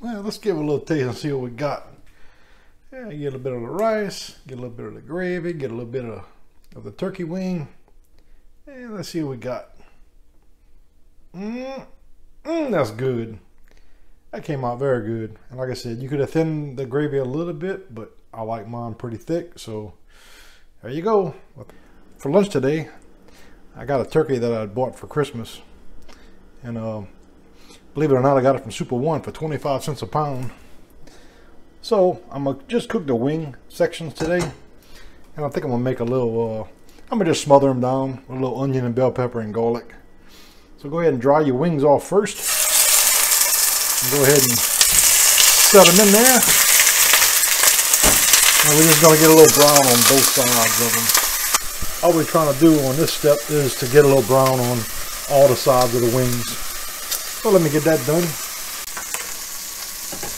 Well, let's give it a little taste and see what we got. Yeah, get a little bit of the rice, get a little bit of the gravy, get a little bit of, of the turkey wing. And let's see what we got. Mmm, mm, that's good. That came out very good. And like I said, you could have thinned the gravy a little bit, but I like mine pretty thick. So there you go. For lunch today, I got a turkey that I bought for Christmas. And uh, believe it or not, I got it from Super One for 25 cents a pound. So I'm gonna just cook the wing sections today. And I think I'm gonna make a little, uh, I'm gonna just smother them down with a little onion and bell pepper and garlic. So go ahead and dry your wings off first. And go ahead and set them in there. And we're just gonna get a little brown on both sides of them all we're trying to do on this step is to get a little brown on all the sides of the wings. So let me get that done.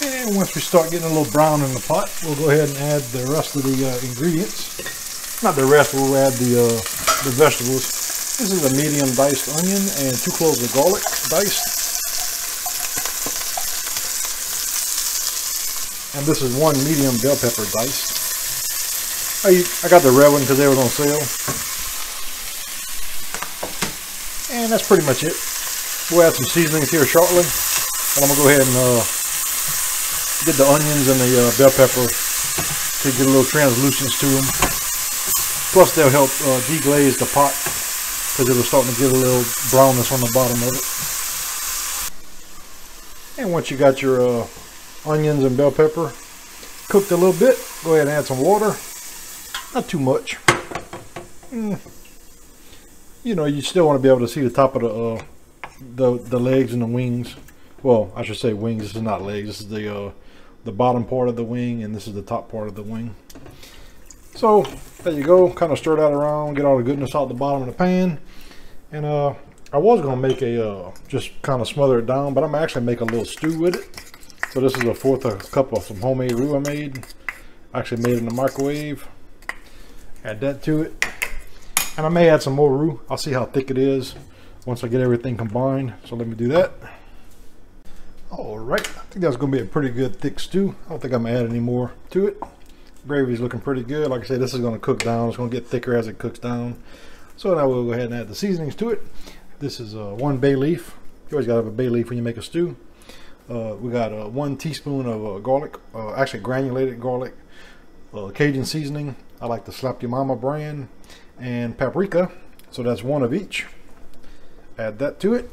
And once we start getting a little brown in the pot, we'll go ahead and add the rest of the uh, ingredients. Not the rest, we'll add the, uh, the vegetables. This is a medium diced onion and two cloves of garlic diced. And this is one medium bell pepper diced. I, I got the red one because they were on sale. And that's pretty much it. We'll add some seasonings here shortly. And I'm going to go ahead and uh, get the onions and the uh, bell pepper to get a little translucence to them. Plus they'll help uh, deglaze the pot because it was starting to get a little brownness on the bottom of it. And once you got your uh, onions and bell pepper cooked a little bit, go ahead and add some water. Not too much. Mm. You know, you still want to be able to see the top of the uh, the the legs and the wings. Well, I should say wings. This is not legs. This is the uh, the bottom part of the wing, and this is the top part of the wing. So there you go. Kind of stir that around, get all the goodness out the bottom of the pan. And uh, I was gonna make a uh, just kind of smother it down, but I'm actually make a little stew with it. So this is a fourth of a cup of some homemade roux I made. Actually made in the microwave. Add that to it. And I may add some more roux. I'll see how thick it is once I get everything combined. So let me do that. All right, I think that's gonna be a pretty good thick stew. I don't think I'm gonna add any more to it. Gravy's looking pretty good. Like I said, this is gonna cook down. It's gonna get thicker as it cooks down. So now we'll go ahead and add the seasonings to it. This is uh, one bay leaf. You always gotta have a bay leaf when you make a stew. Uh, we got uh, one teaspoon of uh, garlic, uh, actually granulated garlic, uh, Cajun seasoning, I like the Slap Your Mama brand and paprika. So that's one of each. Add that to it.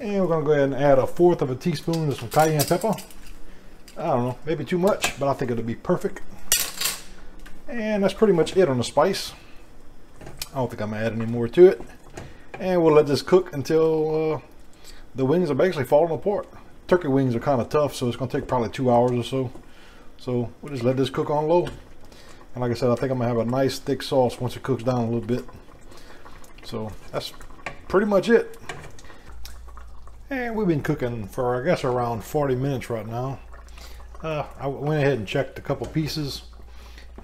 And we're gonna go ahead and add a fourth of a teaspoon of some cayenne pepper. I don't know, maybe too much, but I think it'll be perfect. And that's pretty much it on the spice. I don't think I'm gonna add any more to it. And we'll let this cook until uh, the wings are basically falling apart. Turkey wings are kind of tough, so it's gonna take probably two hours or so. So we'll just let this cook on low. And like I said, I think I'm gonna have a nice thick sauce once it cooks down a little bit. So that's pretty much it. And we've been cooking for, I guess, around 40 minutes right now. Uh, I went ahead and checked a couple pieces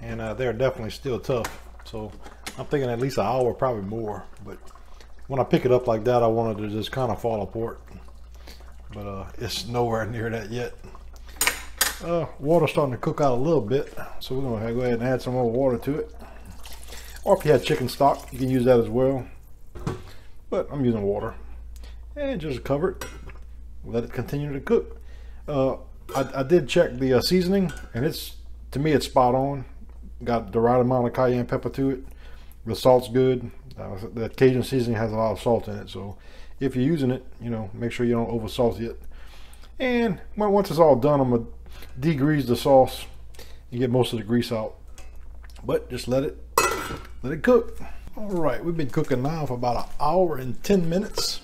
and uh, they're definitely still tough. So I'm thinking at least an hour, probably more. But when I pick it up like that, I wanted to just kind of fall apart. But uh, it's nowhere near that yet. Uh, water's starting to cook out a little bit, so we're to go ahead and add some more water to it. Or if you had chicken stock, you can use that as well. But I'm using water. And just cover it. Let it continue to cook. Uh, I, I, did check the uh, seasoning, and it's to me it's spot on. Got the right amount of cayenne pepper to it. The salt's good. Uh, the Cajun seasoning has a lot of salt in it, so if you're using it, you know, make sure you don't over salt it. And once it's all done, I'm gonna degrease the sauce and get most of the grease out. But just let it let it cook. All right, we've been cooking now for about an hour and 10 minutes.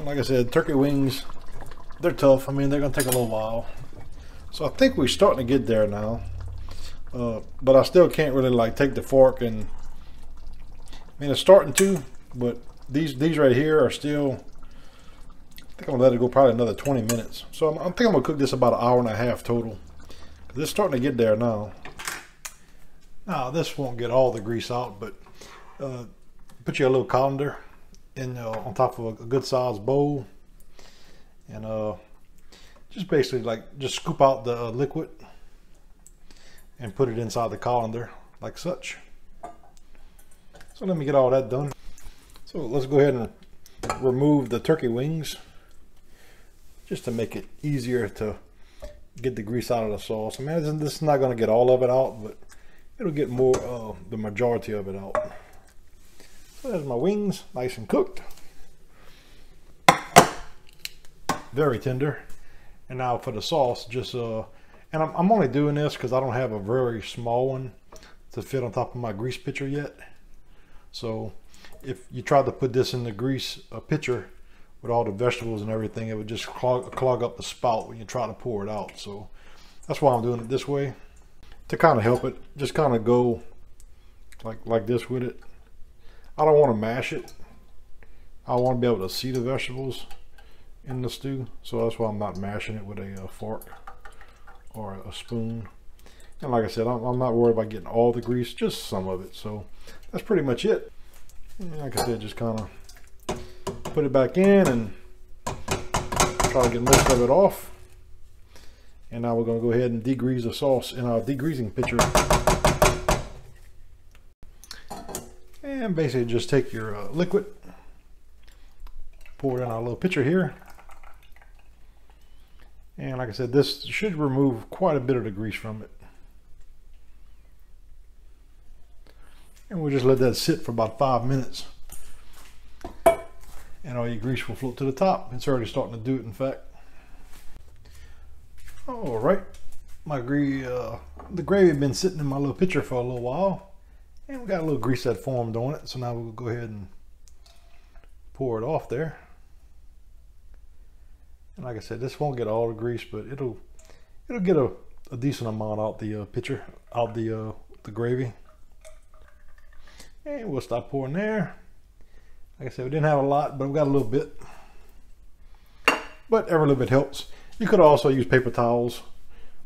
Like I said, turkey wings, they're tough. I mean, they're gonna take a little while. So I think we're starting to get there now. Uh, but I still can't really like take the fork and, I mean, it's starting to, but these, these right here are still I think I'm gonna let it go probably another 20 minutes. So I'm, I'm think I'm gonna cook this about an hour and a half total. It's starting to get there now. Now this won't get all the grease out, but uh, put a little colander in uh, on top of a good sized bowl, And uh, just basically like just scoop out the uh, liquid and put it inside the colander like such. So let me get all that done. So let's go ahead and remove the turkey wings just to make it easier to get the grease out of the sauce. I mean, this is not going to get all of it out, but it'll get more, uh, the majority of it out. So there's my wings, nice and cooked. Very tender. And now for the sauce, just, uh, and I'm, I'm only doing this because I don't have a very small one to fit on top of my grease pitcher yet. So if you tried to put this in the grease a pitcher with all the vegetables and everything, it would just clog, clog up the spout when you try to pour it out. So that's why I'm doing it this way to kind of help it. Just kind of go like like this with it. I don't want to mash it. I want to be able to see the vegetables in the stew. So that's why I'm not mashing it with a, a fork or a spoon. And like I said, I'm, I'm, not worried about getting all the grease, just some of it. So that's pretty much it. And like I said, just kind of put it back in and try to get most of it off. And now we're going to go ahead and degrease the sauce in our degreasing pitcher. And basically just take your uh, liquid, pour it in our little pitcher here. And like I said, this should remove quite a bit of the grease from it. And we'll just let that sit for about five minutes and all your grease will float to the top. It's already starting to do it in fact. All right, my gravy, uh, the gravy been sitting in my little pitcher for a little while and we got a little grease that formed on it. So now we'll go ahead and pour it off there. And like I said, this won't get all the grease, but it'll it'll get a, a decent amount out the uh, pitcher, out the uh, the gravy. And we'll stop pouring there. Like I said, we didn't have a lot, but we got a little bit. But every little bit helps. You could also use paper towels,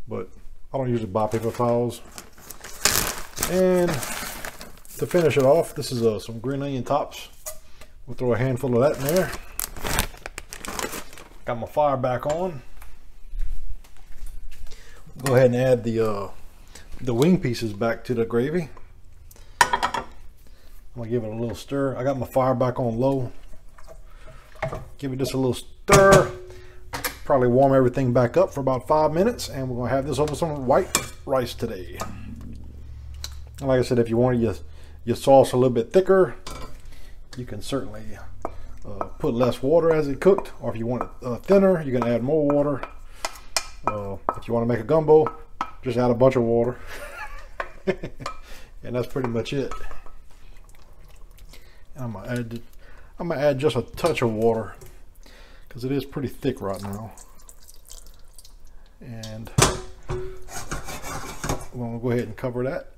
but I don't usually buy paper towels. And to finish it off, this is uh, some green onion tops. We'll throw a handful of that in there. Got my fire back on. Go ahead and add the uh, the wing pieces back to the gravy. I'm gonna give it a little stir. I got my fire back on low. Give it just a little stir. Probably warm everything back up for about five minutes and we're gonna have this over some white rice today. And like I said, if you want your, your sauce a little bit thicker, you can certainly uh, put less water as it cooked. Or if you want it uh, thinner, you can add more water. Uh, if you want to make a gumbo, just add a bunch of water. and that's pretty much it. I'm gonna add I'm gonna add just a touch of water because it is pretty thick right now. And I'm gonna go ahead and cover that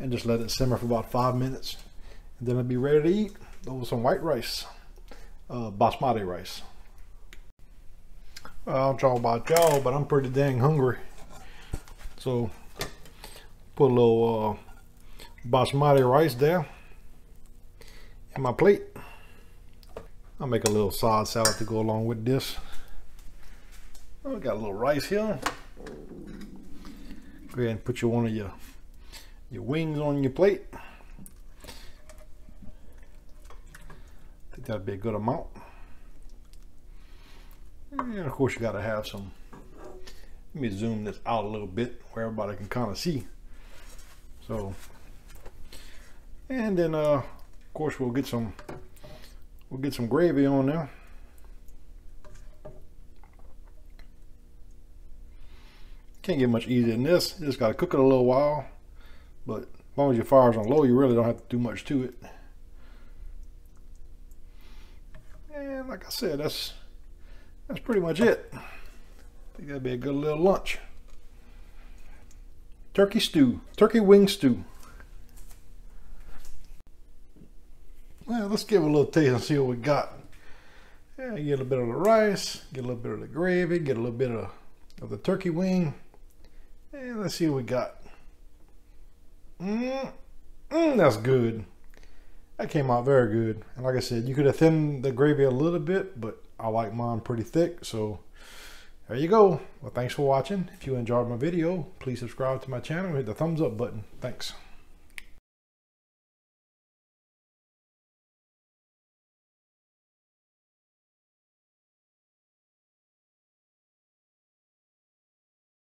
and just let it simmer for about five minutes. And then it'll be ready to eat over some white rice, uh, basmati rice. I don't know about y'all, but I'm pretty dang hungry. So put a little uh, basmati rice there in my plate. I'll make a little side salad to go along with this. I oh, got a little rice here. Go ahead and put your one of your your wings on your plate. I think that'd be a good amount. And of course you gotta have some let me zoom this out a little bit where everybody can kind of see. So and then uh course we'll get some we'll get some gravy on there can't get much easier than this. You just got to cook it a little while but as long as your fire's on low you really don't have to do much to it. And like I said that's that's pretty much it. I think that'd be a good little lunch. Turkey stew turkey wing stew Well, let's give a little taste and see what we got. Yeah, get a little bit of the rice, get a little bit of the gravy, get a little bit of, of the turkey wing. And let's see what we got. Mmm, mm, that's good. that came out very good. And like I said, you could have thinned the gravy a little bit, but I like mine pretty thick. So there you go. Well, thanks for watching. If you enjoyed my video, please subscribe to my channel. Hit the thumbs up button. Thanks.